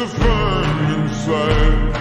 of fun inside.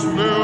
Christmas.